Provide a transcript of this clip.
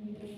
Amen.